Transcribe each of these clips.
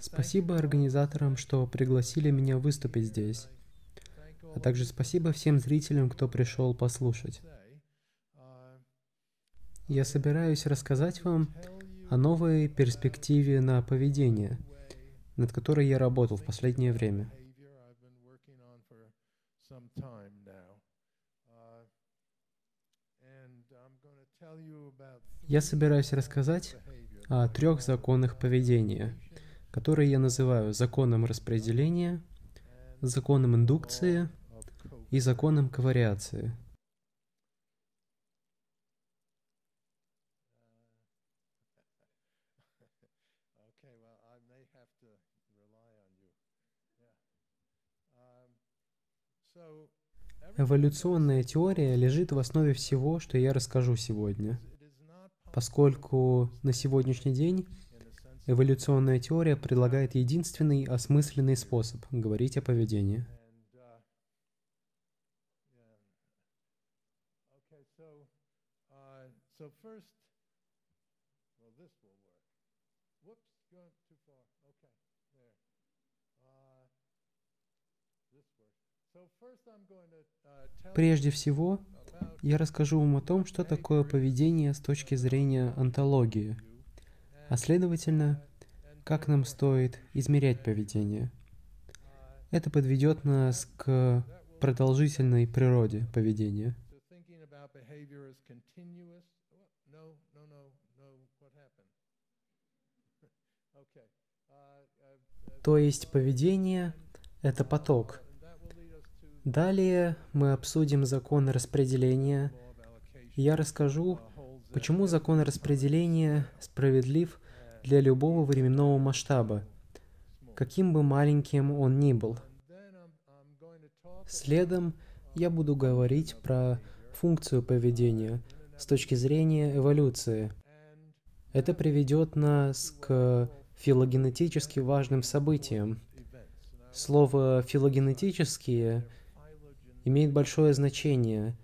Спасибо организаторам, что пригласили меня выступить здесь. А также спасибо всем зрителям, кто пришел послушать. Я собираюсь рассказать вам о новой перспективе на поведение, над которой я работал в последнее время. Я собираюсь рассказать о трех законах поведения, которые я называю законом распределения, законом индукции и законом ковариации. Эволюционная теория лежит в основе всего, что я расскажу сегодня, поскольку на сегодняшний день эволюционная теория предлагает единственный осмысленный способ говорить о поведении. Прежде всего, я расскажу вам о том, что такое поведение с точки зрения онтологии, а следовательно, как нам стоит измерять поведение. Это подведет нас к продолжительной природе поведения. То есть поведение – это поток, Далее мы обсудим закон распределения. Я расскажу, почему закон распределения справедлив для любого временного масштаба, каким бы маленьким он ни был. Следом я буду говорить про функцию поведения с точки зрения эволюции. Это приведет нас к филогенетически важным событиям. Слово «филогенетические» имеет большое значение.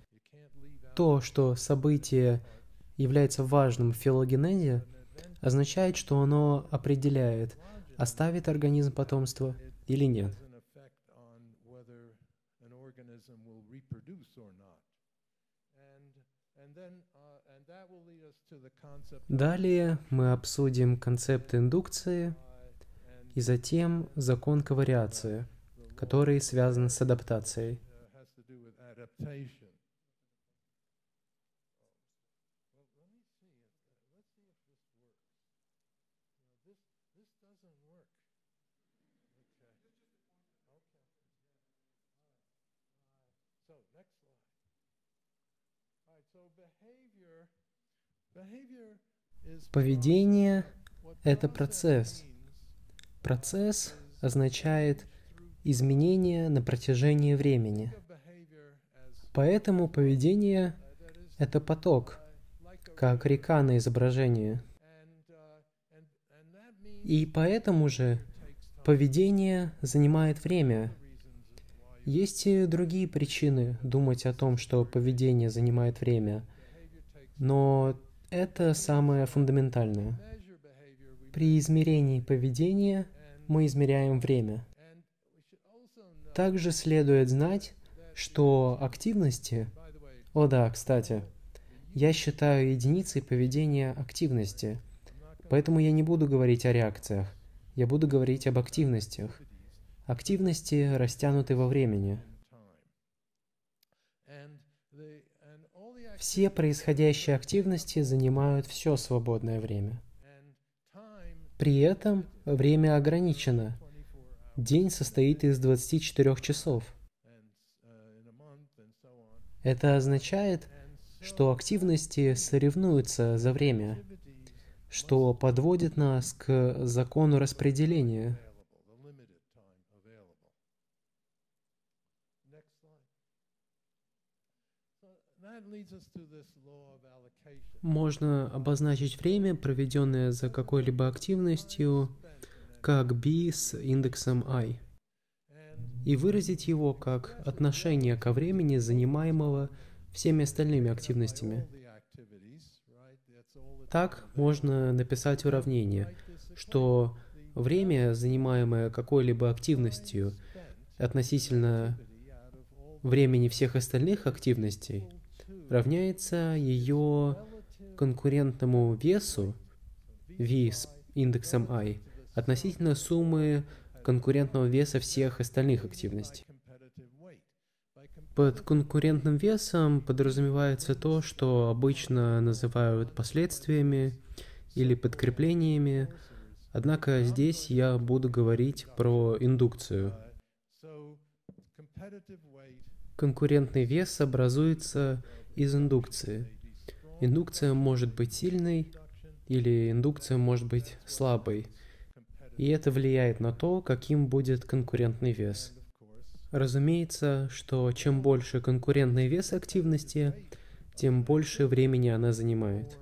То, что событие является важным в филогенезе, означает, что оно определяет, оставит организм потомство или нет. Далее мы обсудим концепт индукции и затем закон ковариации, который связан с адаптацией adaptation. Well, let me see. If, uh, let's see if this works. You know, this this doesn't work. Okay. Okay. All right. All right. So next slide. All right. So behavior. Behavior is. Поведение – это процесс. Процесс означает изменение на протяжении времени. Поэтому поведение — это поток, как река на изображении. И поэтому же поведение занимает время. Есть и другие причины думать о том, что поведение занимает время, но это самое фундаментальное. При измерении поведения мы измеряем время. Также следует знать, что активности... О да, кстати, я считаю единицей поведения активности, поэтому я не буду говорить о реакциях, я буду говорить об активностях. Активности растянуты во времени. Все происходящие активности занимают все свободное время. При этом время ограничено. День состоит из 24 часов – это означает, что активности соревнуются за время, что подводит нас к закону распределения. Можно обозначить время, проведенное за какой-либо активностью, как b с индексом i и выразить его как отношение ко времени, занимаемого всеми остальными активностями. Так можно написать уравнение, что Время, занимаемое какой-либо активностью относительно времени всех остальных активностей, равняется ее конкурентному весу V с индексом I относительно суммы конкурентного веса всех остальных активностей. Под конкурентным весом подразумевается то, что обычно называют последствиями или подкреплениями, однако здесь я буду говорить про индукцию. Конкурентный вес образуется из индукции. Индукция может быть сильной или индукция может быть слабой, и это влияет на то, каким будет конкурентный вес – Разумеется, что чем больше конкурентный вес активности, тем больше времени она занимает.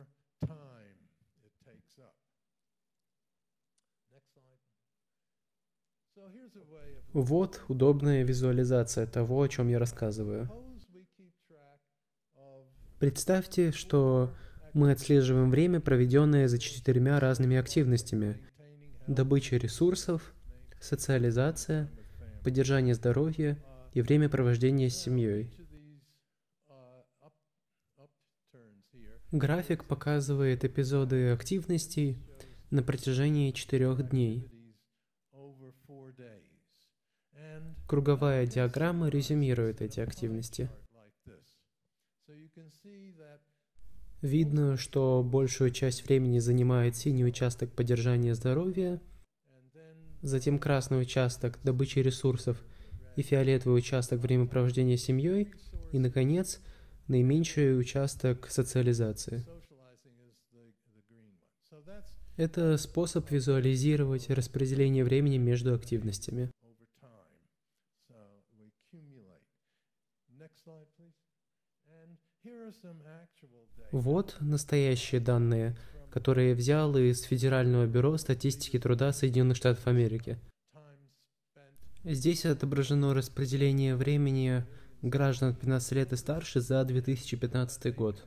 Вот удобная визуализация того, о чем я рассказываю. Представьте, что мы отслеживаем время, проведенное за четырьмя разными активностями. Добыча ресурсов, социализация – поддержание здоровья и время провождения с семьей. График показывает эпизоды активностей на протяжении четырех дней. Круговая диаграмма резюмирует эти активности. Видно, что большую часть времени занимает синий участок поддержания здоровья – затем красный участок добычи ресурсов и фиолетовый участок времяпровождения семьей, и, наконец, наименьший участок социализации. Это способ визуализировать распределение времени между активностями. Вот настоящие данные которые я взял из Федерального бюро статистики труда Соединенных Штатов Америки. Здесь отображено распределение времени граждан 15 лет и старше за 2015 год.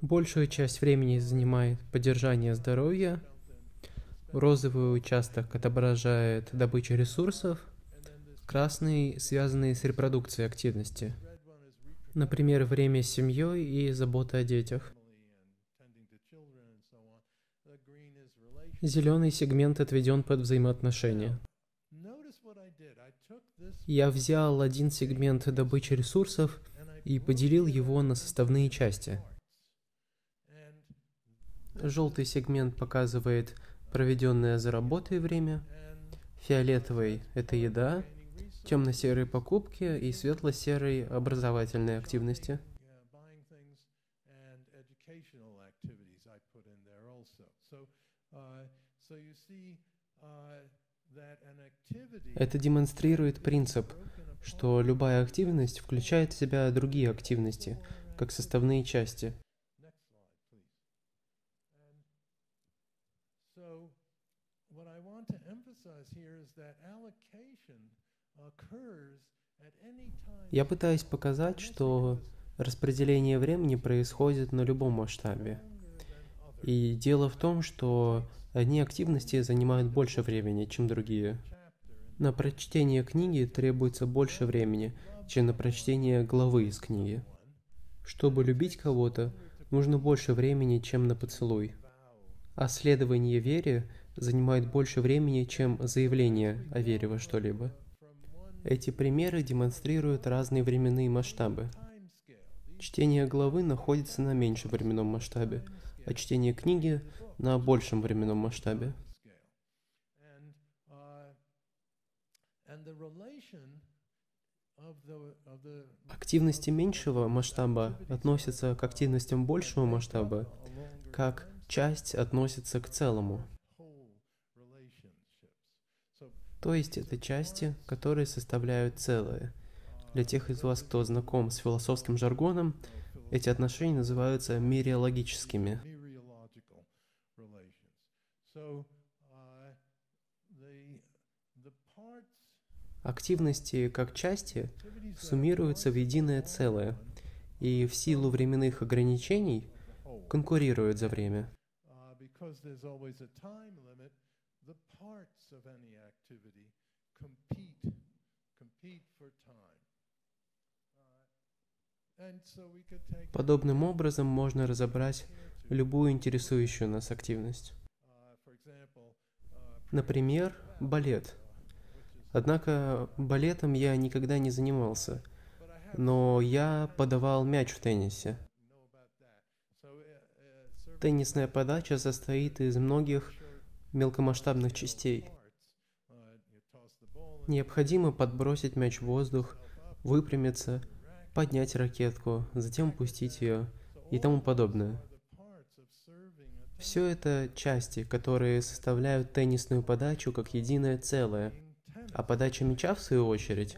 Большую часть времени занимает поддержание здоровья. Розовый участок отображает добычу ресурсов, Красный, связанный с репродукцией активности. Например, время с семьей и забота о детях. Зеленый сегмент отведен под взаимоотношения. Я взял один сегмент добычи ресурсов и поделил его на составные части. Желтый сегмент показывает проведенное за работой время, фиолетовый – это еда, темно-серые покупки и светло-серые образовательные активности. Это демонстрирует принцип, что любая активность включает в себя другие активности, как составные части. Я пытаюсь показать, что распределение времени происходит на любом масштабе. И дело в том, что одни активности занимают больше времени, чем другие. На прочтение книги требуется больше времени, чем на прочтение главы из книги. Чтобы любить кого-то, нужно больше времени, чем на поцелуй. А следование вере занимает больше времени, чем заявление о вере во что-либо. Эти примеры демонстрируют разные временные масштабы. Чтение главы находится на меньшем временном масштабе, а чтение книги на большем временном масштабе. Активности меньшего масштаба относятся к активностям большего масштаба, как часть относится к целому. То есть это части, которые составляют целое. Для тех из вас, кто знаком с философским жаргоном, эти отношения называются мериологическими. Активности как части суммируются в единое целое, и в силу временных ограничений конкурируют за время. Uh, because there's always a time limit, the parts of any activity compete, compete for time. Uh, Подобным образом можно разобрать любую интересующую нас активность. uh, uh, Например, балет. Однако балетом я никогда не занимался, но я подавал мяч в теннисе. Теннисная подача состоит из многих мелкомасштабных частей. Необходимо подбросить мяч в воздух, выпрямиться, поднять ракетку, затем пустить ее и тому подобное. Все это части, которые составляют теннисную подачу как единое целое, а подача мяча, в свою очередь,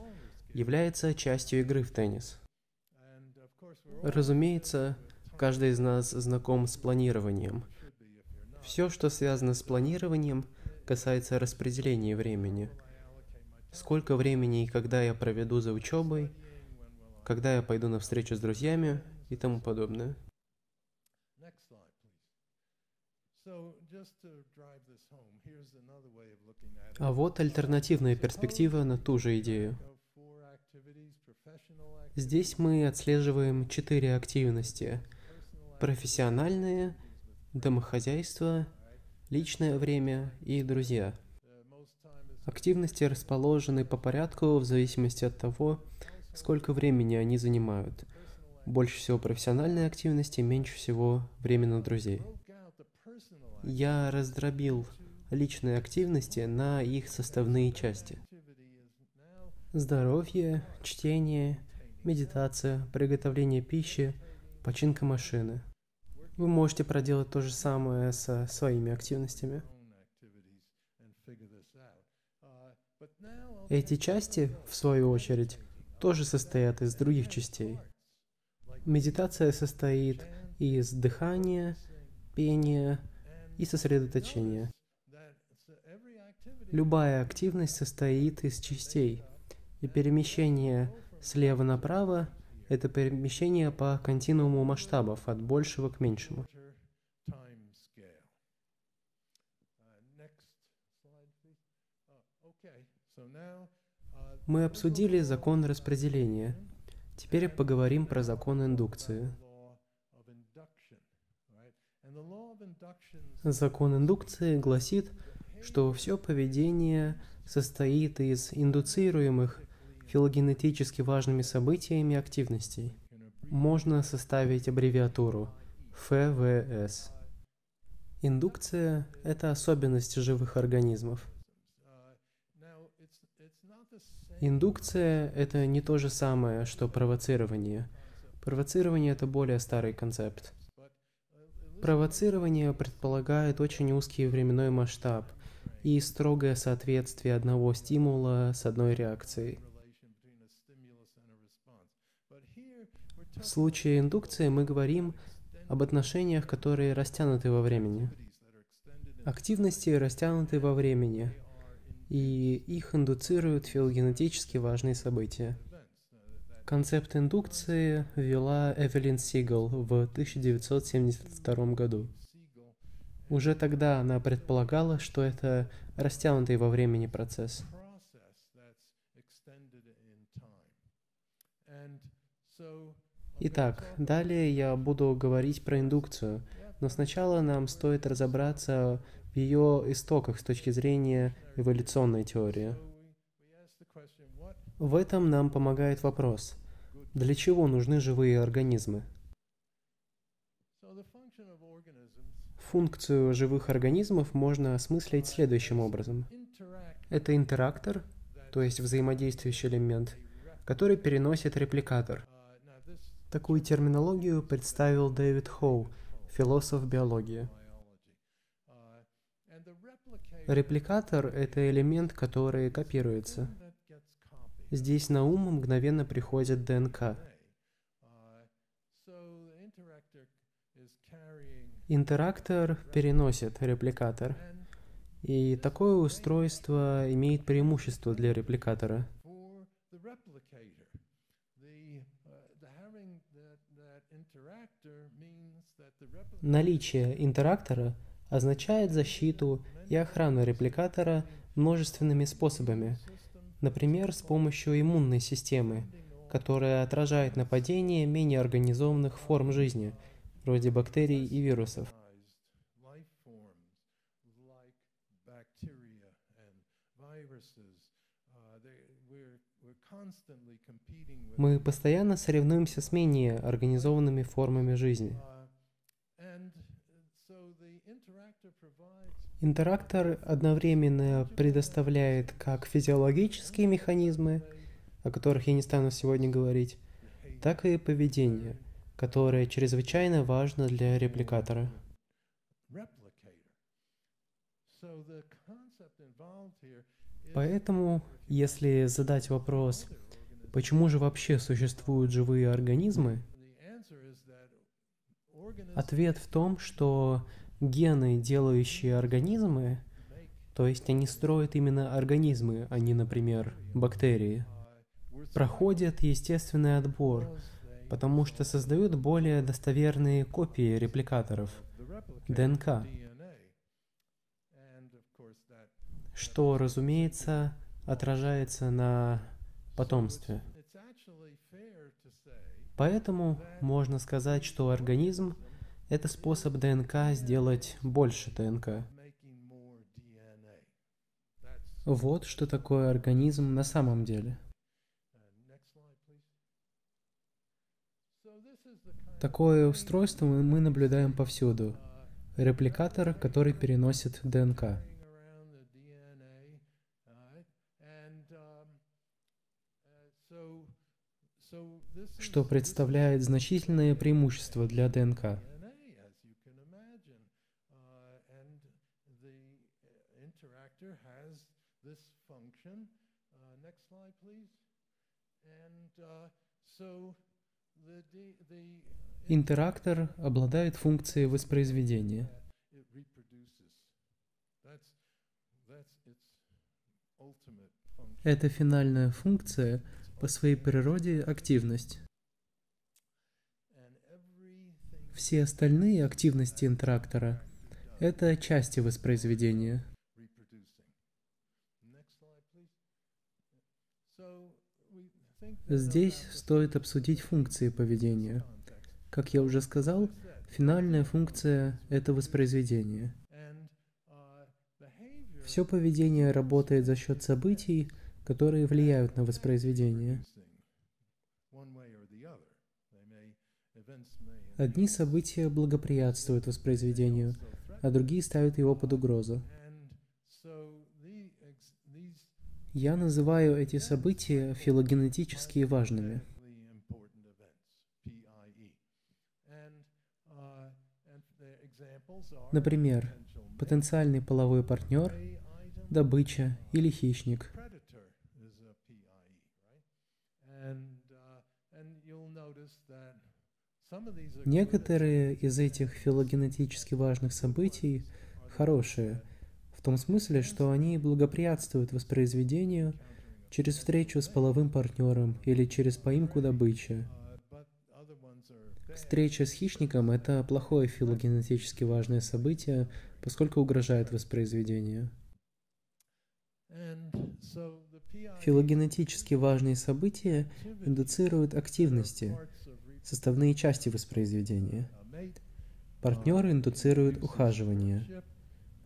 является частью игры в теннис. Разумеется, каждый из нас знаком с планированием. should be if you're not. Все, что связано с планированием, касается распределения времени. Сколько времени и когда я проведу за учебой, когда я пойду на встречу с друзьями и тому подобное. А вот альтернативная перспектива на ту же идею. Здесь мы отслеживаем четыре активности. Профессиональные, домохозяйство, личное время и друзья. Активности расположены по порядку в зависимости от того, сколько времени они занимают. Больше всего профессиональной активности, меньше всего времени на друзей. Я раздробил личные активности на их составные части. Здоровье, чтение, медитация, приготовление пищи, починка машины. Вы можете проделать то же самое со своими активностями. Эти части, в свою очередь, тоже состоят из других частей. Медитация состоит из дыхания, пения и сосредоточения. Любая активность состоит из частей, и перемещение слева направо – это перемещение по континууму масштабов от большего к меньшему. Мы обсудили закон распределения. Теперь поговорим про закон индукции. Закон индукции гласит, что все поведение состоит из индуцируемых филогенетически важными событиями активностей. Можно составить аббревиатуру ФВС. Индукция – это особенность живых организмов. Индукция – это не то же самое, что провоцирование. Провоцирование – это более старый концепт. Провоцирование предполагает очень узкий временной масштаб и строгое соответствие одного стимула с одной реакцией. В случае индукции мы говорим об отношениях, которые растянуты во времени. Активности растянуты во времени, и их индуцируют филогенетически важные события. Концепт индукции ввела Эвелин Сигал в 1972 году. Уже тогда она предполагала, что это растянутый во времени процесс. so Итак, далее я буду говорить про индукцию, но сначала нам стоит разобраться в ее истоках с точки зрения эволюционной теории. В этом нам помогает вопрос, для чего нужны живые организмы? Функцию живых организмов можно осмыслить следующим образом. Это интерактор, то есть взаимодействующий элемент, который переносит репликатор. Такую терминологию представил Дэвид Хоу, философ биологии. Репликатор – это элемент, который копируется. Здесь на ум мгновенно приходит ДНК. Интерактор переносит репликатор. И такое устройство имеет преимущество для репликатора. for the replicator the, uh, the having that, that interactor means that the replicator Наличие интерактора означает защиту и охрану репликатора множественными способами, например, с помощью иммунной системы, которая отражает нападение менее организованных форм жизни, вроде бактерий и вирусов. Мы постоянно соревнуемся с менее организованными формами жизни. Интерактор одновременно предоставляет как физиологические механизмы, о которых я не стану сегодня говорить, так и поведение, которое чрезвычайно важно для репликатора. Поэтому, если задать вопрос, почему же вообще существуют живые организмы, ответ в том, что гены, делающие организмы, то есть они строят именно организмы, а не, например, бактерии, проходят естественный отбор, потому что создают более достоверные копии репликаторов, ДНК, что, разумеется, отражается на потомстве. Поэтому можно сказать, что организм – это способ ДНК сделать больше ДНК. Вот что такое организм на самом деле. Такое устройство мы наблюдаем повсюду. Репликатор, который переносит ДНК. carrying around the DNA, alright? And um, uh, so, so this is что this представляет is значительное преимущество для ДНК. DNA, as you can imagine, uh, and the uh, interactor has this function. Uh, next slide, please. And uh, so the D, the Интерактор обладает функцией воспроизведения. Это финальная функция по своей природе активность. Все остальные активности интерактора – это части воспроизведения. Здесь стоит обсудить функции поведения. Как я уже сказал, финальная функция – это воспроизведение. Все поведение работает за счет событий, которые влияют на воспроизведение. Одни события благоприятствуют воспроизведению, а другие ставят его под угрозу. Я называю эти события филогенетически важными. Например, Потенциальный половой партнер, добыча или хищник. Некоторые из этих филогенетически важных событий хорошие, в том смысле, что они благоприятствуют воспроизведению через встречу с половым партнером или через поимку добычи. Встреча с хищником – это плохое филогенетически важное событие, поскольку угрожает воспроизведению. Филогенетически важные события индуцируют активности, составные части воспроизведения. Партнеры индуцируют ухаживание,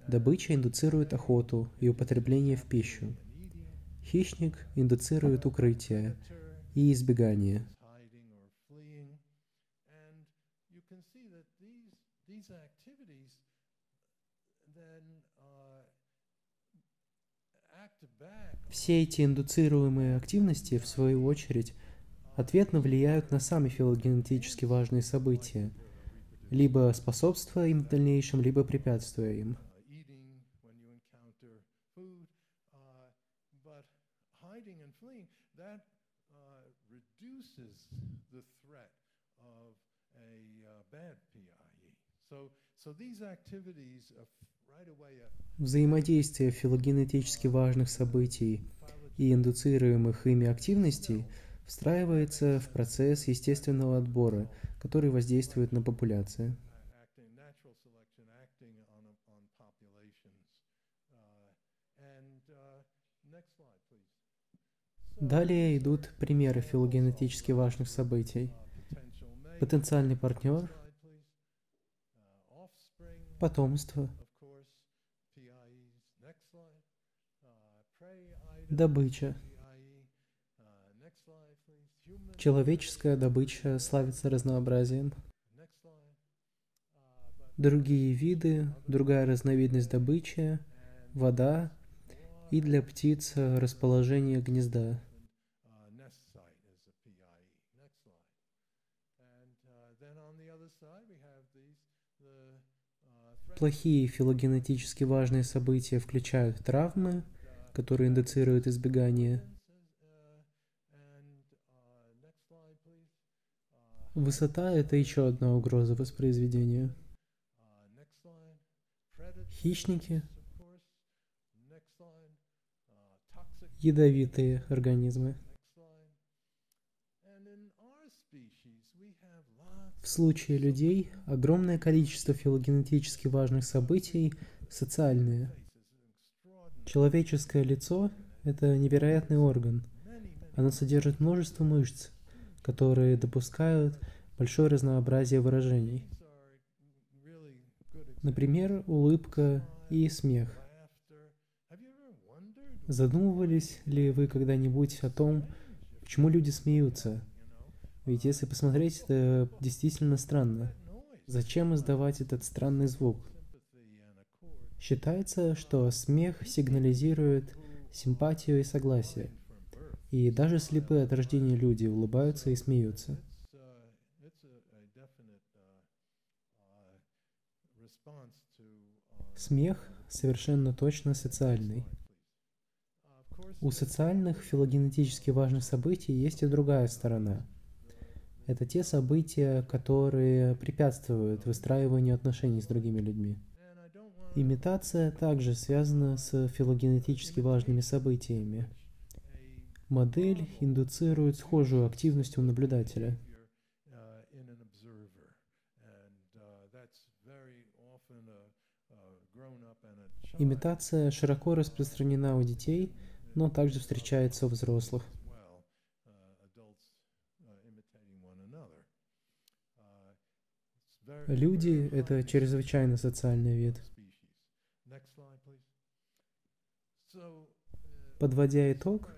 добыча индуцирует охоту и употребление в пищу, хищник индуцирует укрытие и избегание. Все эти индуцируемые активности, в свою очередь, ответно влияют на сами филогенетически важные события, либо способствуя им в дальнейшем, либо препятствуя им. Взаимодействие филогенетически важных событий и индуцируемых ими активностей встраивается в процесс естественного отбора, который воздействует на популяции. Uh, uh. Далее идут примеры филогенетически важных событий. Потенциальный партнер. Uh, потомство, of course, PIEs. Next slide. Uh, prey item, добыча. PIE. Uh, next slide, please. Human. Человеческая добыча славится разнообразием. Другие виды, другая разновидность добычи, вода и для птиц расположение гнезда. Плохие филогенетически важные события включают травмы, которые индуцируют избегание, uh, and uh, next slide, please. Uh, Высота – это еще одна угроза воспроизведения. Хищники ядовитые организмы. В случае людей огромное количество филогенетически важных событий социальные. Человеческое лицо – это невероятный орган. Оно содержит множество мышц, которые допускают большое разнообразие выражений. Например, улыбка и смех. Задумывались ли вы когда-нибудь о том, почему люди смеются? Ведь если посмотреть, это действительно странно. Зачем издавать этот странный звук? Считается, что смех сигнализирует симпатию и согласие. И даже слепые от рождения люди улыбаются и смеются. Смех совершенно точно социальный. У социальных филогенетически важных событий есть и другая сторона. Это те события, которые препятствуют выстраиванию отношений с другими людьми. Имитация также связана с филогенетически важными событиями. Модель индуцирует схожую активность у наблюдателя. Имитация широко распространена у детей, но также встречается у взрослых. Люди – это чрезвычайно социальный вид. Подводя итог,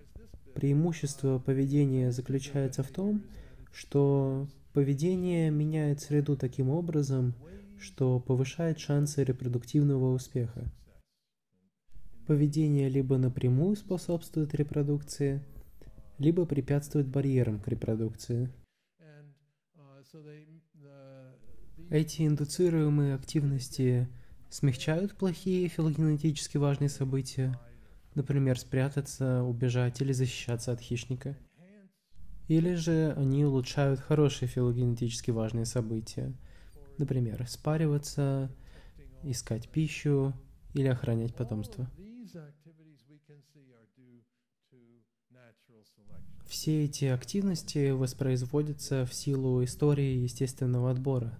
преимущество поведения заключается в том, что поведение меняет среду таким образом, что повышает шансы репродуктивного успеха. Поведение либо напрямую способствует репродукции, либо препятствует барьерам к репродукции. Эти индуцируемые активности смягчают плохие филогенетически важные события, например, спрятаться, убежать или защищаться от хищника. Или же они улучшают хорошие филогенетически важные события, например, спариваться, искать пищу или охранять потомство. Все эти активности воспроизводятся в силу истории естественного отбора,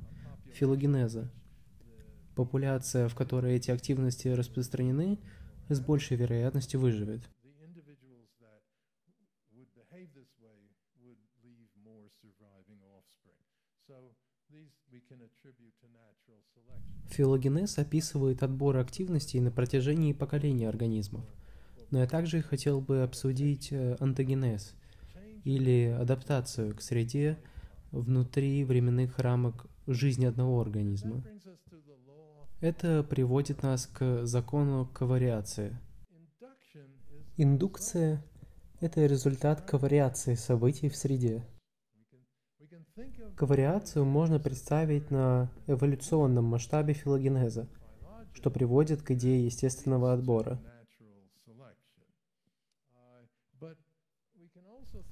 филогенеза. Популяция, в которой эти активности распространены, с большей вероятностью выживет. Филогенез описывает отбор активностей на протяжении поколений организмов. Но я также хотел бы обсудить антогенез, или адаптацию к среде внутри временных рамок жизни одного организма. Это приводит нас к закону ковариации. Индукция – это результат ковариации событий в среде. Ковариацию можно представить на эволюционном масштабе филогенеза, что приводит к идее естественного отбора.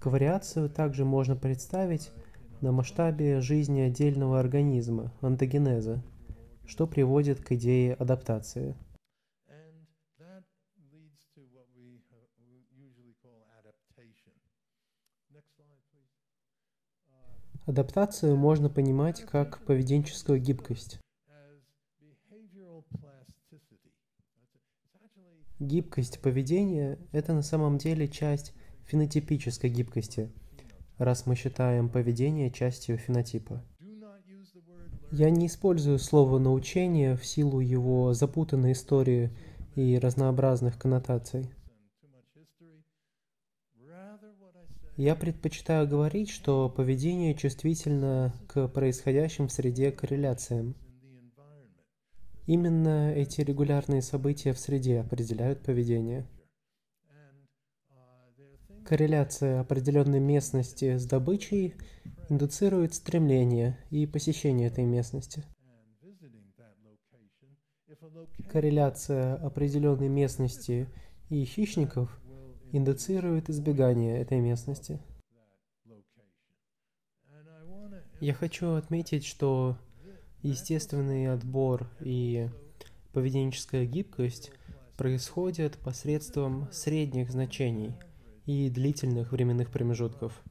Ковариацию также можно представить на масштабе жизни отдельного организма, антогенеза, что приводит к идее адаптации. Адаптацию можно понимать как поведенческую гибкость. Гибкость поведения – это на самом деле часть фенотипической гибкости, раз мы считаем поведение частью фенотипа. Я не использую слово «научение» в силу его запутанной истории и разнообразных коннотаций. Я предпочитаю говорить, что поведение чувствительно к происходящим в среде корреляциям. Именно эти регулярные события в среде определяют поведение. Корреляция определенной местности с добычей индуцирует стремление и посещение этой местности. Корреляция определенной местности и хищников индуцирует избегание этой местности. Я хочу отметить, что естественный отбор и поведенческая гибкость происходят посредством средних значений и длительных временных промежутков.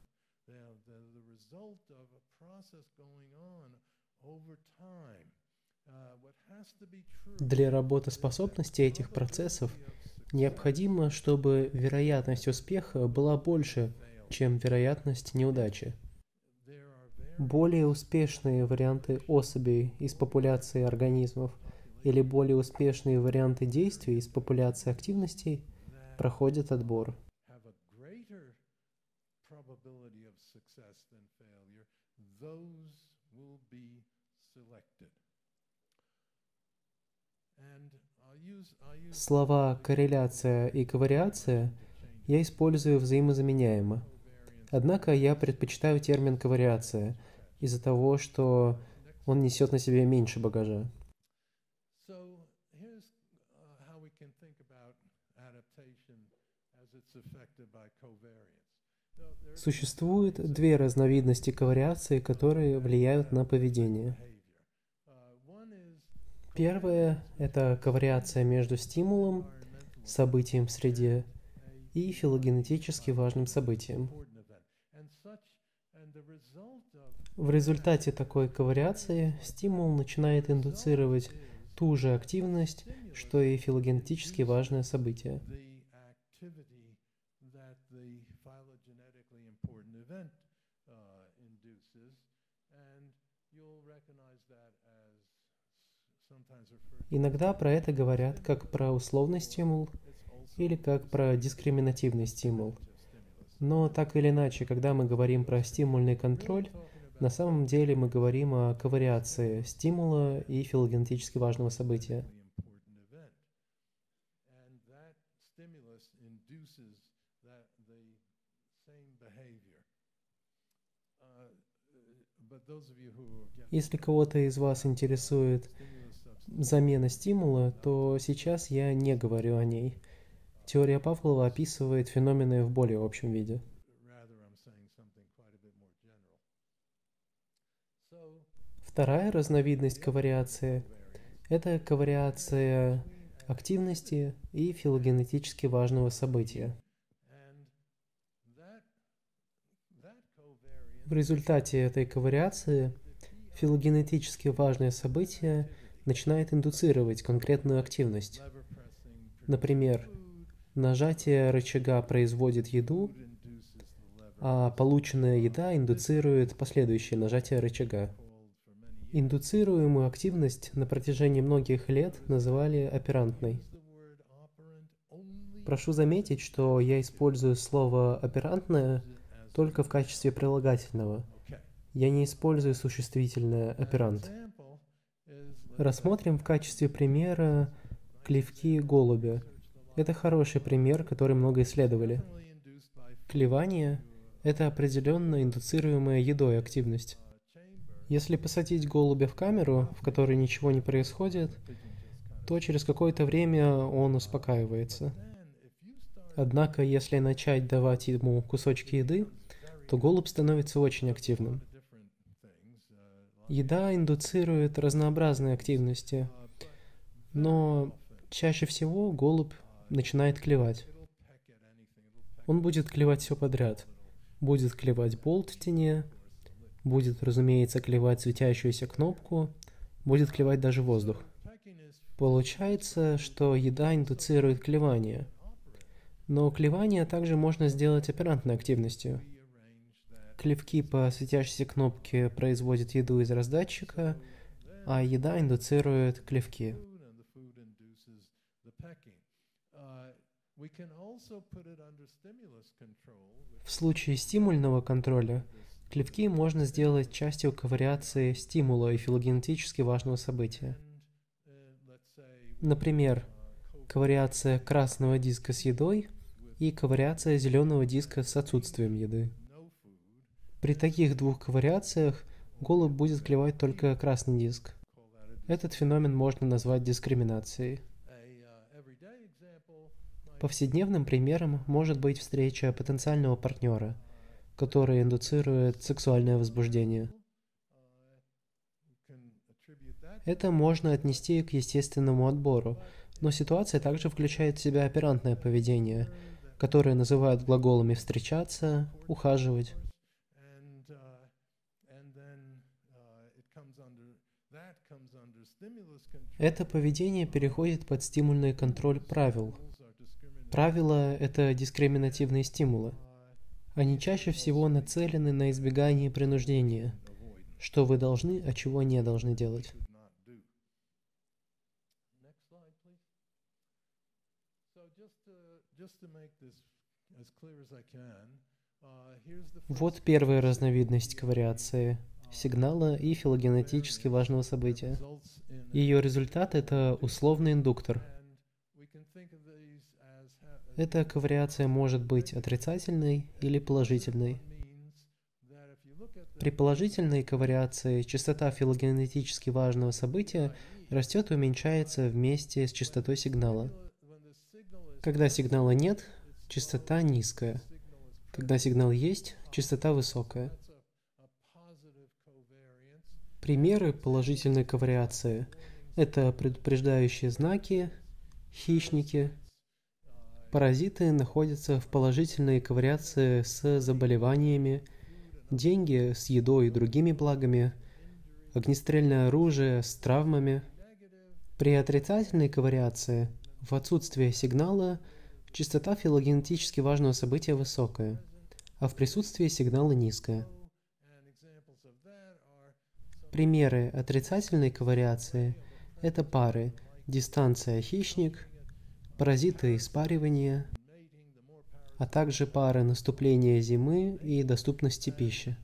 the, the, the result of a process going on over time. Uh, what has to be true Для работоспособности этих процессов необходимо, чтобы вероятность успеха была больше, чем вероятность неудачи. Более успешные варианты особей из популяции организмов или более успешные варианты действий из популяции активностей проходят отбор. those will be selected. Слова корреляция и ковариация я использую взаимозаменяемо. Однако я предпочитаю термин ковариация из-за того, что он несет на себе меньше багажа. Uh, Существует две разновидности ковариации, которые влияют на поведение. behavior. Uh, one is Первое – это ковариация между стимулом, событием в среде, и филогенетически важным событием. В результате такой ковариации стимул начинает индуцировать ту же активность, что и филогенетически важное событие. Иногда про это говорят как про условный стимул или как про дискриминативный стимул. Но так или иначе, когда мы говорим про стимульный контроль, на самом деле мы говорим о ковариации стимула и филогенетически важного события. Если кого-то из вас интересует замена стимула, то сейчас я не говорю о ней. Теория Павлова описывает феномены в более общем виде. Вторая разновидность ковариации – это ковариация активности и филогенетически важного события. В результате этой ковариации филогенетически важное событие начинает индуцировать конкретную активность. Например, нажатие рычага производит еду, а полученная еда индуцирует последующее нажатие рычага. Индуцируемую активность на протяжении многих лет называли оперантной. Прошу заметить, что я использую слово «оперантное» только в качестве прилагательного. Я не использую существительное «оперант». Рассмотрим в качестве примера клевки голубя. Это хороший пример, который много исследовали. Клевание – это определенно индуцируемая едой активность. Если посадить голубя в камеру, в которой ничего не происходит, то через какое-то время он успокаивается. Однако, если начать давать ему кусочки еды, то голубь становится очень активным. Еда индуцирует разнообразные активности, но чаще всего голубь начинает клевать. Он будет клевать все подряд. Будет клевать болт в стене, будет, разумеется, клевать светящуюся кнопку, будет клевать даже воздух. Получается, что еда индуцирует клевание. Но клевание также можно сделать оперантной активностью. Клевки по светящейся кнопке производят еду из раздатчика, а еда индуцирует клевки. В случае стимульного контроля клевки можно сделать частью ковариации стимула и филогенетически важного события. Например, ковариация красного диска с едой и ковариация зеленого диска с отсутствием еды. При таких двух ковариациях голубь будет клевать только красный диск. Этот феномен можно назвать дискриминацией. Повседневным примером может быть встреча потенциального партнера, который индуцирует сексуальное возбуждение. Это можно отнести к естественному отбору, но ситуация также включает в себя оперантное поведение, которое называют глаголами «встречаться», «ухаживать». Это поведение переходит под стимульный контроль правил – Правила – это дискриминативные стимулы. Они чаще всего нацелены на избегание принуждения, что вы должны, а чего не должны делать. Вот первая разновидность ковариации – сигнала и филогенетически важного события. Ее результат – это условный индуктор – эта ковариация может быть отрицательной или положительной. При положительной ковариации частота филогенетически важного события растет и уменьшается вместе с частотой сигнала. Когда сигнала нет, частота низкая. Когда сигнал есть, частота высокая. Примеры положительной ковариации – это предупреждающие знаки, хищники – Паразиты находятся в положительной ковариации с заболеваниями, деньги с едой и другими благами, огнестрельное оружие с травмами. При отрицательной ковариации, в отсутствие сигнала, частота филогенетически важного события высокая, а в присутствии сигнала низкая. Примеры отрицательной ковариации – это пары дистанция хищник паразиты испаривания, а также пары наступления зимы и доступности пищи.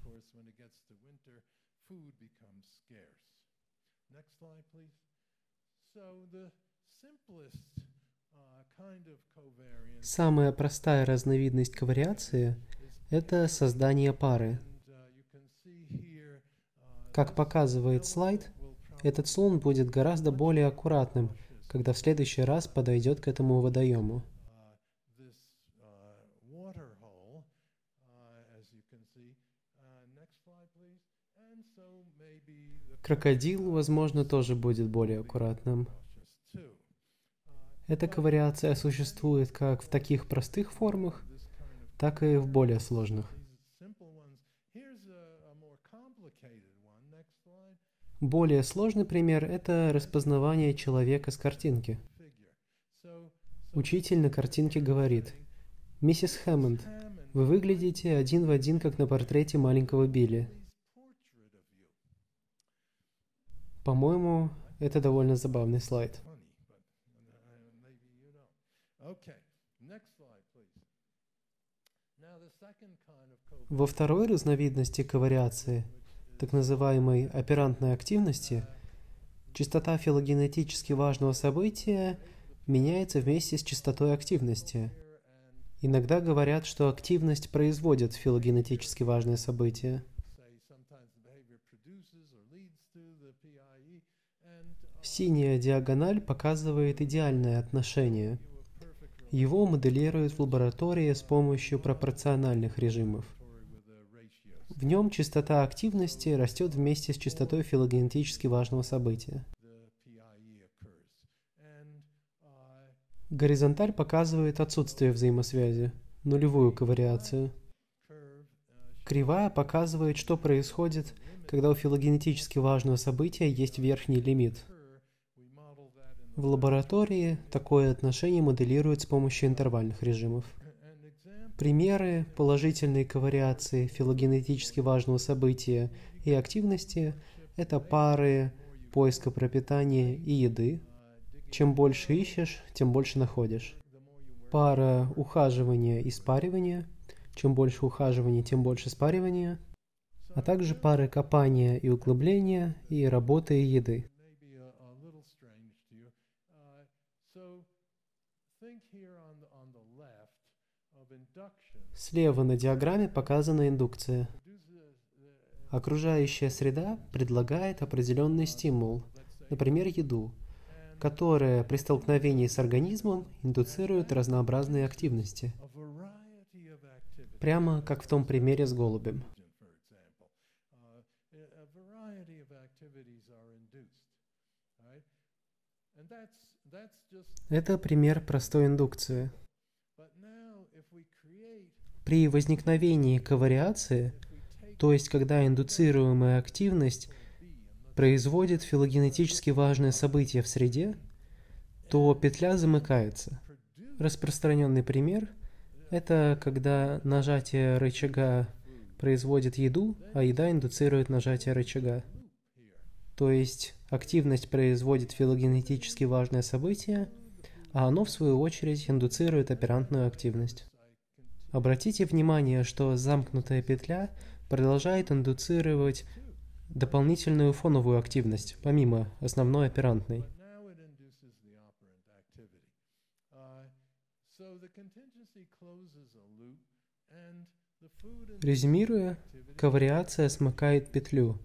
Самая простая разновидность ковариации – это создание пары. Как показывает слайд, этот слон будет гораздо более аккуратным – когда в следующий раз подойдет к этому водоему. Крокодил, возможно, тоже будет более аккуратным. Эта ковариация существует как в таких простых формах, так и в более сложных. Более сложный пример – это распознавание человека с картинки. Учитель на картинке говорит, «Миссис Хэммонд, вы выглядите один в один, как на портрете маленького Билли». По-моему, это довольно забавный слайд. Во второй разновидности ковариации – так называемой оперантной активности, частота филогенетически важного события меняется вместе с частотой активности. Иногда говорят, что активность производит филогенетически важное событие. Синяя диагональ показывает идеальное отношение. Его моделируют в лаборатории с помощью пропорциональных режимов. В нем частота активности растет вместе с частотой филогенетически важного события. Горизонталь показывает отсутствие взаимосвязи, нулевую ковариацию. Кривая показывает, что происходит, когда у филогенетически важного события есть верхний лимит. В лаборатории такое отношение моделируют с помощью интервальных режимов. Примеры положительной ковариации филогенетически важного события и активности – это пары поиска пропитания и еды. Чем больше ищешь, тем больше находишь. Пара ухаживания и спаривания. Чем больше ухаживания, тем больше спаривания. А также пары копания и углубления и работы и еды. Слева на диаграмме показана индукция. Окружающая среда предлагает определенный стимул, например, еду, которая при столкновении с организмом индуцирует разнообразные активности. Прямо как в том примере с голубем. Это пример простой индукции. При возникновении ковариации, то есть когда индуцируемая активность производит филогенетически важное событие в среде, то петля замыкается. Распространенный пример – это когда нажатие рычага производит еду, а еда индуцирует нажатие рычага. То есть активность производит филогенетически важное событие, а оно, в свою очередь, индуцирует оперантную активность. Обратите внимание, что замкнутая петля продолжает индуцировать дополнительную фоновую активность, помимо основной оперантной. Резюмируя, ковариация смыкает петлю.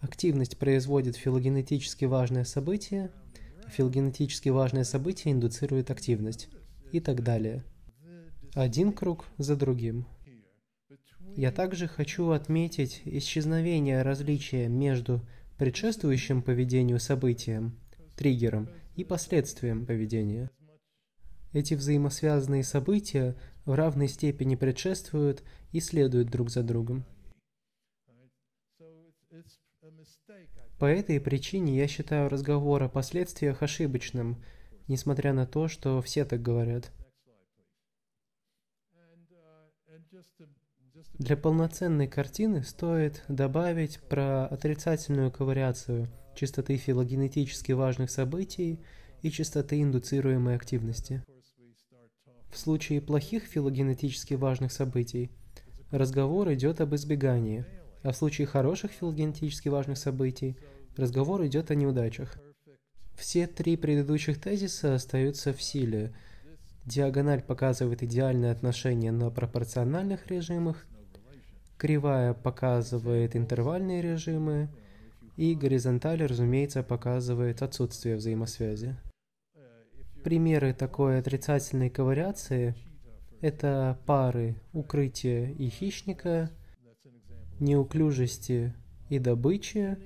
Активность производит филогенетически важное событие, а филогенетически важное событие индуцирует активность и так далее один круг за другим. Я также хочу отметить исчезновение различия между предшествующим поведению событием, триггером, и последствием поведения. Эти взаимосвязанные события в равной степени предшествуют и следуют друг за другом. По этой причине я считаю разговор о последствиях ошибочным, несмотря на то, что все так говорят. Для полноценной картины стоит добавить про отрицательную ковариацию частоты филогенетически важных событий и частоты индуцируемой активности. В случае плохих филогенетически важных событий разговор идет об избегании, а в случае хороших филогенетически важных событий разговор идет о неудачах. Все три предыдущих тезиса остаются в силе – Диагональ показывает идеальное отношение на пропорциональных режимах, кривая показывает интервальные режимы, и горизонталь, разумеется, показывает отсутствие взаимосвязи. Примеры такой отрицательной ковариации – это пары укрытия и хищника, неуклюжести и добычи,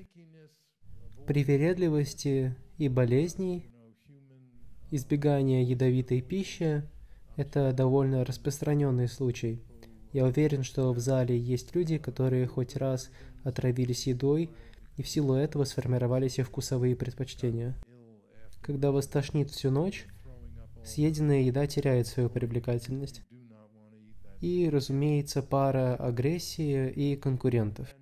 привередливости и болезней, Избегание ядовитой пищи – это довольно распространенный случай. Я уверен, что в зале есть люди, которые хоть раз отравились едой, и в силу этого сформировались их вкусовые предпочтения. Когда вас тошнит всю ночь, съеденная еда теряет свою привлекательность. И, разумеется, пара агрессии и конкурентов.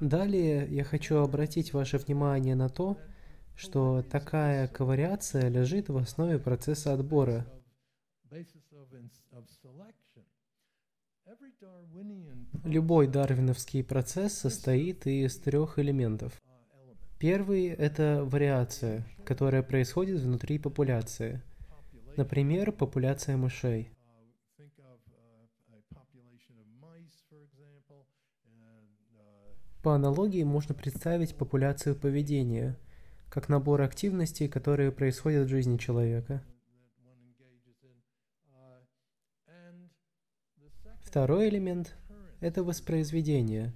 Далее я хочу обратить ваше внимание на то, что такая ковариация лежит в основе процесса отбора. Любой дарвиновский процесс состоит из трех элементов. Первый – это вариация, которая происходит внутри популяции. Например, популяция мышей. По аналогии можно представить популяцию поведения, как набор активностей, которые происходят в жизни человека. Второй элемент – это воспроизведение.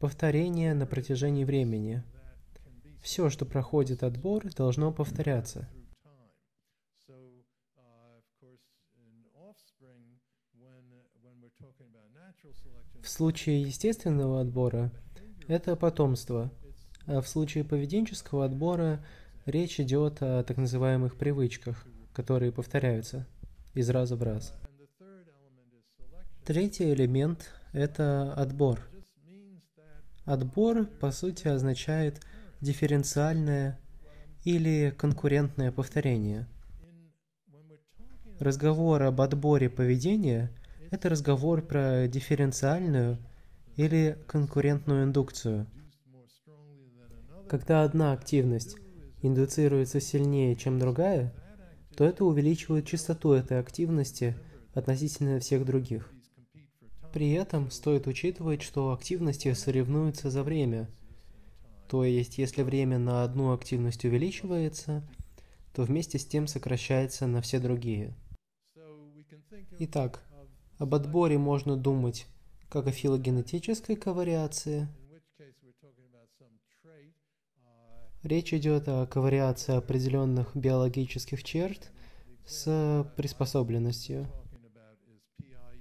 повторение на протяжении времени. Все, что проходит отбор, должно повторяться. В случае естественного отбора это потомство, а в случае поведенческого отбора речь идет о так называемых привычках, которые повторяются из раза в раз. Третий элемент – это отбор. Отбор, по сути, означает дифференциальное или конкурентное повторение. Разговор об отборе поведения – это разговор про дифференциальную или конкурентную индукцию. Когда одна активность индуцируется сильнее, чем другая, то это увеличивает частоту этой активности относительно всех других. При этом стоит учитывать, что активности соревнуются за время. То есть, если время на одну активность увеличивается, то вместе с тем сокращается на все другие. Итак, об отборе можно думать как о филогенетической ковариации. Речь идет о ковариации определенных биологических черт с приспособленностью.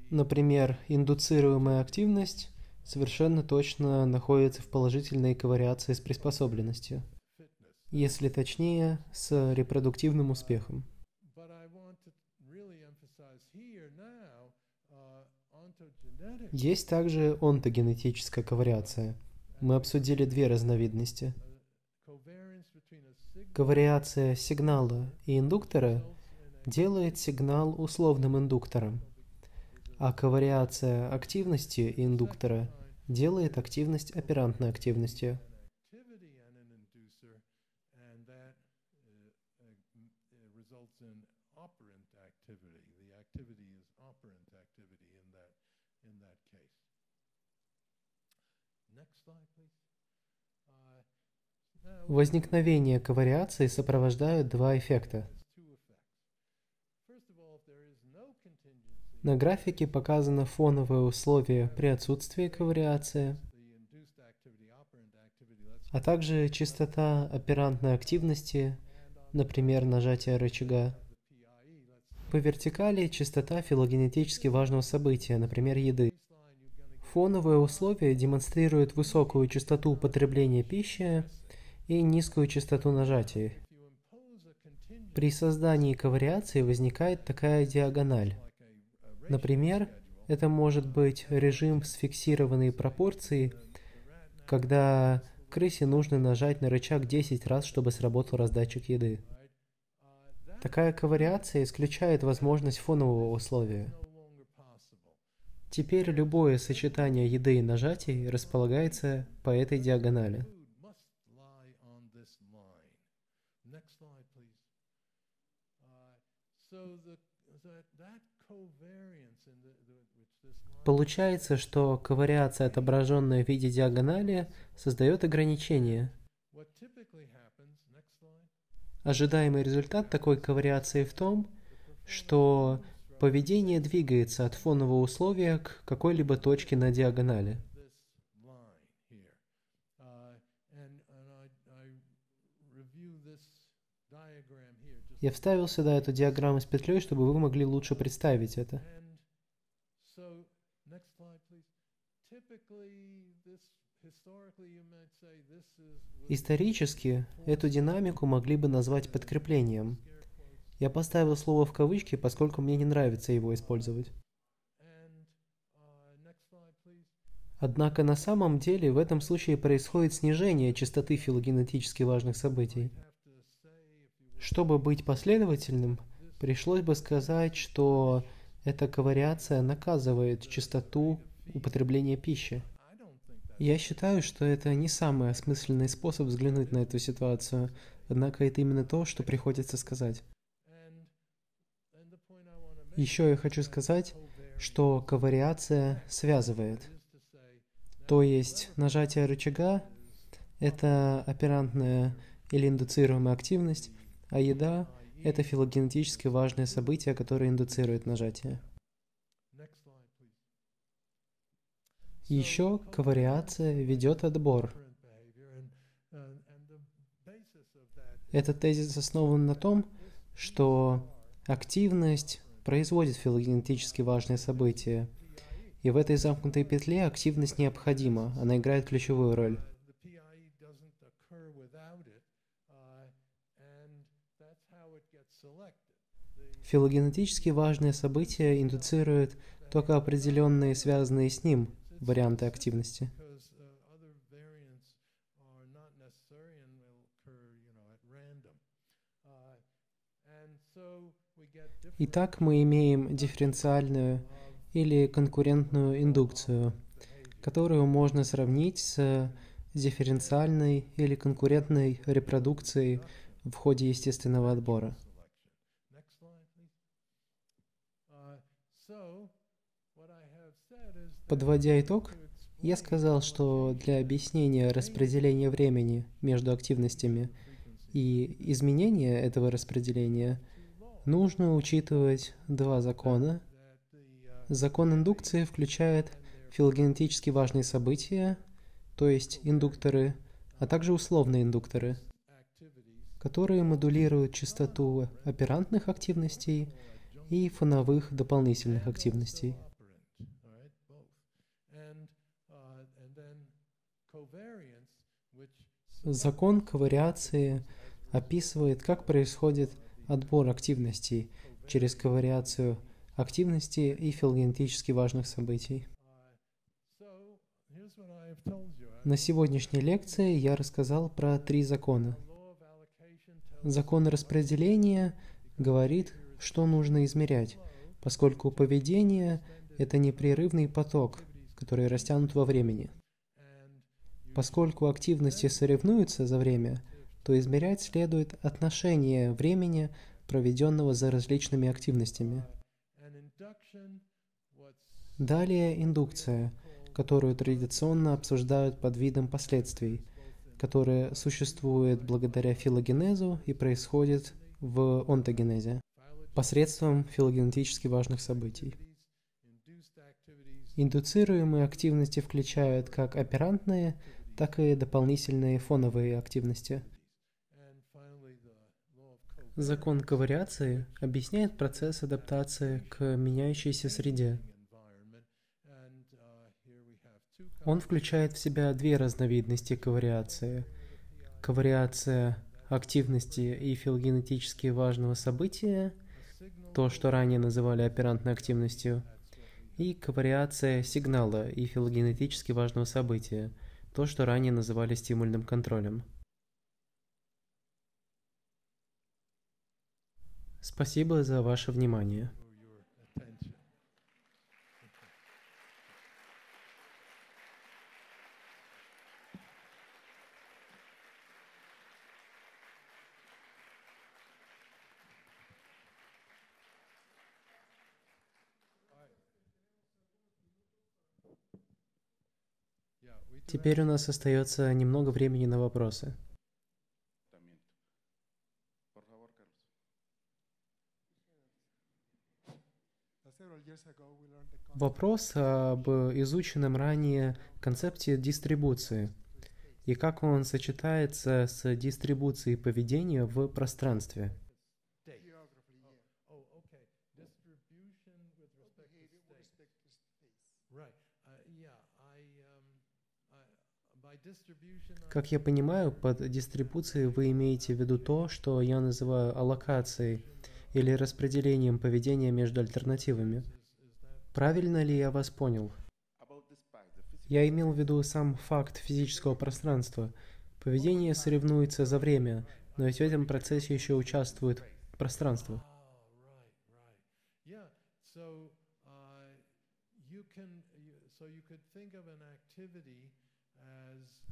Например, индуцируемая активность совершенно точно находится в положительной ковариации с приспособленностью, если точнее, с репродуктивным успехом. Есть также онтогенетическая ковариация. Мы обсудили две разновидности. Ковариация сигнала и индуктора делает сигнал условным индуктором – а ковариация активности индуктора делает активность оперантной активностью. Возникновение ковариации сопровождают два эффекта. На графике показано фоновое условие при отсутствии ковариации, а также частота оперантной активности, например, нажатие рычага. По вертикали частота филогенетически важного события, например, еды. Фоновое условие демонстрирует высокую частоту употребления пищи и низкую частоту нажатий. При создании ковариации возникает такая диагональ. Например, это может быть режим с фиксированной пропорцией, когда крысе нужно нажать на рычаг 10 раз, чтобы сработал раздатчик еды. Такая ковариация исключает возможность фонового условия. Теперь любое сочетание еды и нажатий располагается по этой диагонали. Получается, что ковариация, отображенная в виде диагонали, создает ограничение. Ожидаемый результат такой ковариации в том, что поведение двигается от фонового условия к какой-либо точке на диагонали. Я вставил сюда эту диаграмму с петлей, чтобы вы могли лучше представить это. Исторически эту динамику могли бы назвать подкреплением. Я поставил слово в кавычки, поскольку мне не нравится его использовать. Однако на самом деле в этом случае происходит снижение частоты филогенетически важных событий. Чтобы быть последовательным, пришлось бы сказать, что эта ковариация наказывает частоту употребления пищи. Я считаю, что это не самый осмысленный способ взглянуть на эту ситуацию, однако это именно то, что приходится сказать. Еще я хочу сказать, что ковариация связывает. То есть нажатие рычага – это оперантная или индуцируемая активность, а еда – это филогенетически важное событие, которое индуцирует нажатие. Еще ковариация ведет отбор. Этот тезис основан на том, что активность производит филогенетически важные события. И в этой замкнутой петле активность необходима, она играет ключевую роль. Филогенетически важные события индуцируют только определенные, связанные с ним, варианты активности. Итак, мы имеем дифференциальную или конкурентную индукцию, которую можно сравнить с дифференциальной или конкурентной репродукцией в ходе естественного отбора. Подводя итог, я сказал, что для объяснения распределения времени между активностями и изменения этого распределения нужно учитывать два закона. Закон индукции включает филогенетически важные события, то есть индукторы, а также условные индукторы, которые модулируют частоту оперантных активностей и фоновых дополнительных активностей. Закон ковариации описывает, как происходит отбор активностей через ковариацию активности и филогенетически важных событий. На сегодняшней лекции я рассказал про три закона. Закон распределения говорит, что нужно измерять, поскольку поведение – это непрерывный поток, который растянут во времени. Поскольку активности соревнуются за время, то измерять следует отношение времени, проведенного за различными активностями. Далее индукция, которую традиционно обсуждают под видом последствий, которая существует благодаря филогенезу и происходит в онтогенезе посредством филогенетически важных событий. Индуцируемые активности включают как оперантные, так и дополнительные фоновые активности. Закон ковариации объясняет процесс адаптации к меняющейся среде. Он включает в себя две разновидности ковариации. Ковариация активности и филогенетически важного события, то, что ранее называли оперантной активностью, и ковариация сигнала и филогенетически важного события – то, что ранее называли стимульным контролем. Спасибо за ваше внимание. Теперь у нас остается немного времени на вопросы. Вопрос об изученном ранее концепте дистрибуции и как он сочетается с дистрибуцией поведения в пространстве. Как я понимаю, под дистрибуцией вы имеете в виду то, что я называю аллокацией или распределением поведения между альтернативами. Правильно ли я вас понял? Я имел в виду сам факт физического пространства. Поведение соревнуется за время, но ведь в этом процессе еще участвует пространство.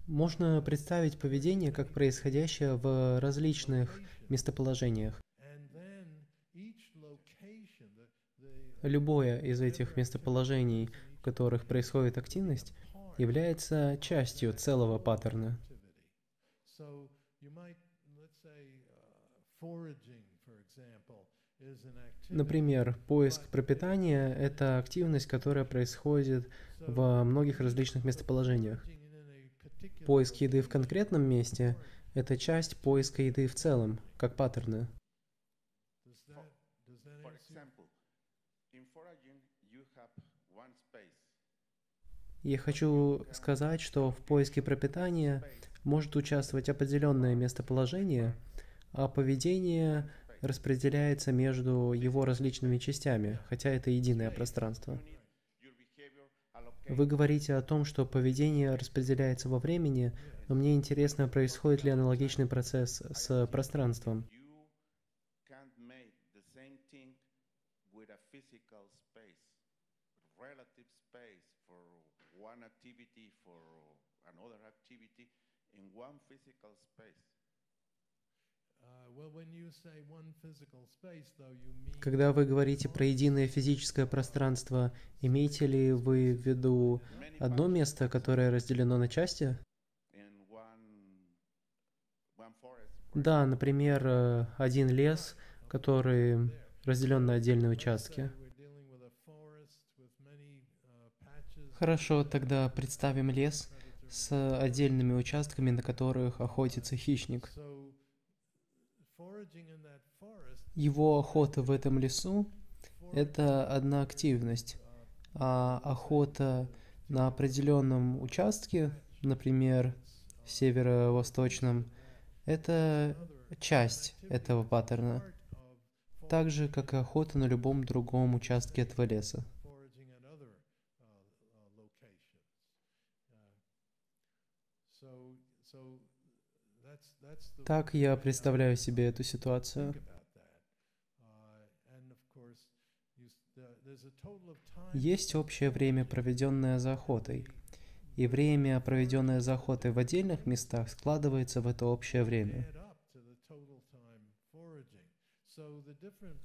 Можно представить поведение как происходящее в различных местоположениях. Любое из этих местоположений, в которых происходит активность, является частью целого паттерна. Например, поиск пропитания – это активность, которая происходит во многих различных местоположениях. Foraging in a particular Поиск еды в конкретном месте – это часть поиска еды в целом, как паттерны. Я хочу сказать, что в поиске пропитания может участвовать определенное местоположение, а поведение распределяется между его различными частями, хотя это единое пространство. Вы говорите о том, что поведение распределяется во времени, но мне интересно, происходит ли аналогичный процесс с пространством. one physical space. Uh, well, when you say one physical space, though, you mean Когда вы говорите про единое физическое пространство, имеете ли вы в виду одно место, которое разделено на части? Да, например, э, один лес, который разделен на отдельные участки. Хорошо, тогда представим лес с отдельными участками, на которых охотится хищник. So, foraging in that forest, Его охота в этом лесу – это одна активность, а охота на определенном участке, например, северо-восточном, это часть этого паттерна, так же, как и охота на любом другом участке этого леса. foraging at other uh, uh, locations. Uh, so, so that's that's the Так я представляю себе эту ситуацию. Есть общее время, проведенное за охотой, и время, проведенное за охотой в отдельных местах, складывается в это общее время.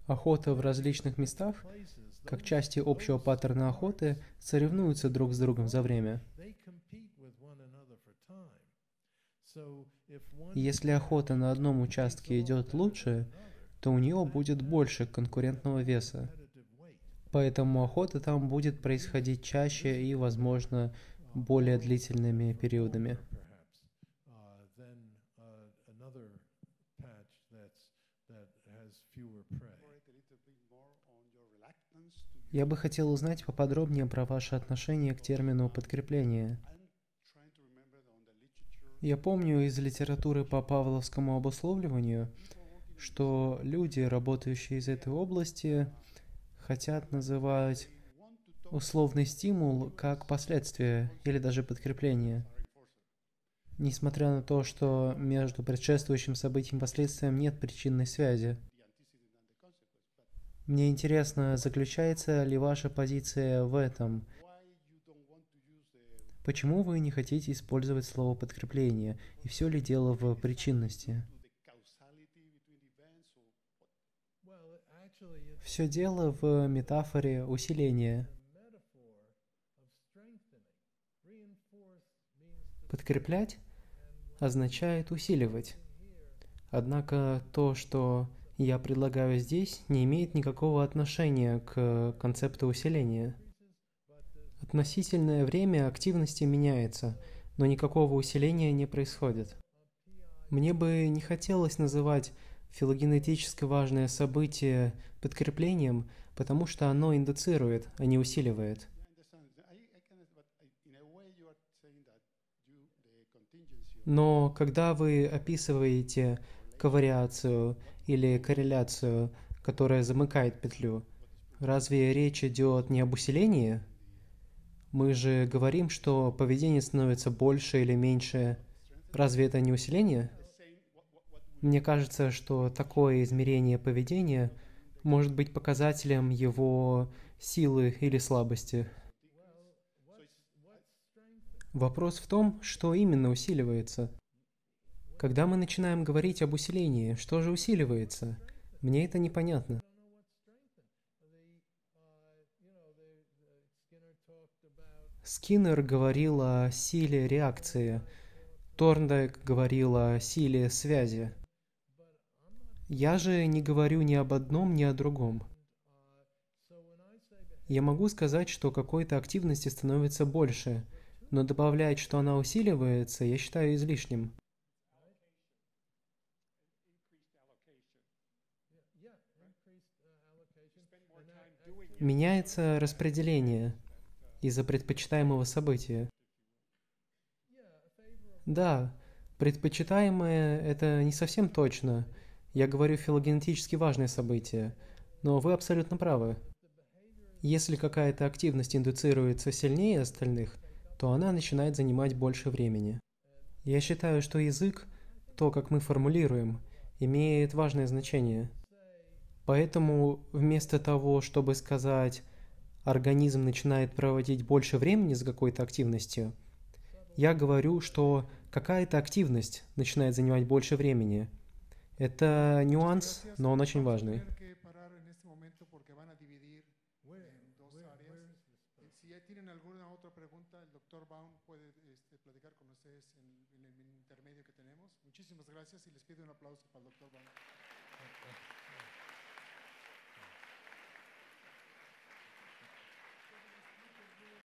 Охота в различных местах, как части общего паттерна охоты, соревнуются друг с другом за время. Если охота на одном участке идет лучше, то у нее будет больше конкурентного веса. Поэтому охота там будет происходить чаще и, возможно, более длительными периодами. Я бы хотел узнать поподробнее про ваше отношение к термину подкрепление. Я помню из литературы по павловскому обусловливанию, что люди, работающие из этой области, хотят называть условный стимул как последствие или даже подкрепление. Несмотря на то, что между предшествующим событием и последствием нет причинной связи. Мне интересно, заключается ли ваша позиция в этом? Почему вы не хотите использовать слово подкрепление? И все ли дело в причинности? Все дело в метафоре усиления. Подкреплять означает усиливать. Однако то, что я предлагаю здесь, не имеет никакого отношения к концепту усиления. Относительное время активности меняется, но никакого усиления не происходит. Мне бы не хотелось называть филогенетически важное событие подкреплением, потому что оно индуцирует, а не усиливает. Но когда вы описываете ковариацию или корреляцию, которая замыкает петлю, разве речь идет не об усилении? Мы же говорим, что поведение становится больше или меньше. Разве это не усиление? Мне кажется, что такое измерение поведения может быть показателем его силы или слабости. Вопрос в том, что именно усиливается. Когда мы начинаем говорить об усилении, что же усиливается? Мне это непонятно. Скиннер говорил о силе реакции, Торндайк говорил о силе связи. Я же не говорю ни об одном, ни о другом. Я могу сказать, что какой-то активности становится больше, но добавлять, что она усиливается, я считаю излишним. Меняется распределение из-за предпочитаемого события. Да, предпочитаемое – это не совсем точно. Я говорю филогенетически важное событие. Но вы абсолютно правы. Если какая-то активность индуцируется сильнее остальных, то она начинает занимать больше времени. Я считаю, что язык, то, как мы формулируем, имеет важное значение. Поэтому вместо того, чтобы сказать «организм начинает проводить больше времени за какой-то активностью», я говорю, что какая-то активность начинает занимать больше времени. Это нюанс, но он очень важный. Muchísimas gracias y les pido un aplauso para el doctor Baum.